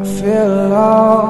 I feel alone.